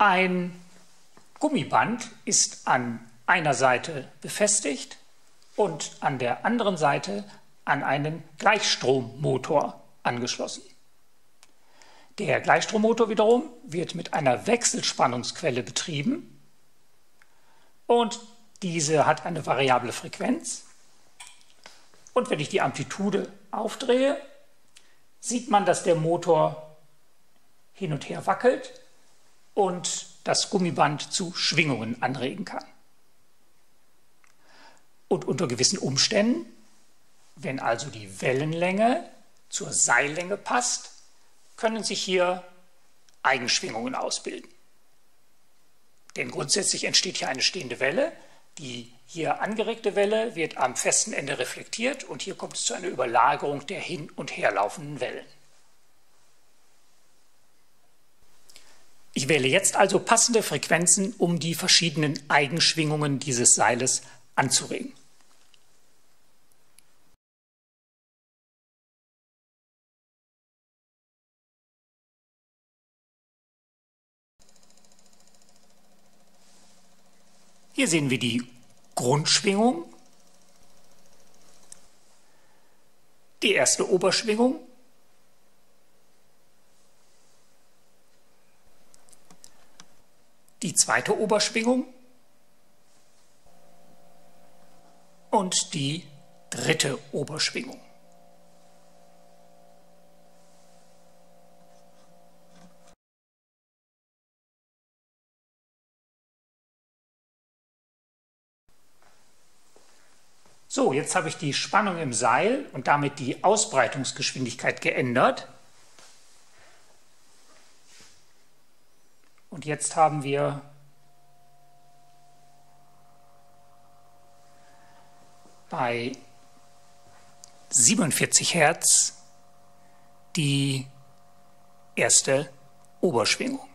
Ein Gummiband ist an einer Seite befestigt und an der anderen Seite an einen Gleichstrommotor angeschlossen. Der Gleichstrommotor wiederum wird mit einer Wechselspannungsquelle betrieben und diese hat eine variable Frequenz. Und wenn ich die Amplitude aufdrehe, sieht man, dass der Motor hin und her wackelt und das Gummiband zu Schwingungen anregen kann. Und unter gewissen Umständen, wenn also die Wellenlänge zur Seillänge passt, können sich hier Eigenschwingungen ausbilden. Denn grundsätzlich entsteht hier eine stehende Welle. Die hier angeregte Welle wird am festen Ende reflektiert und hier kommt es zu einer Überlagerung der hin- und herlaufenden Wellen. Ich wähle jetzt also passende Frequenzen, um die verschiedenen Eigenschwingungen dieses Seiles anzuregen. Hier sehen wir die Grundschwingung, die erste Oberschwingung, die zweite Oberschwingung und die dritte Oberschwingung. So, jetzt habe ich die Spannung im Seil und damit die Ausbreitungsgeschwindigkeit geändert. Und jetzt haben wir bei 47 Hertz die erste Oberschwingung.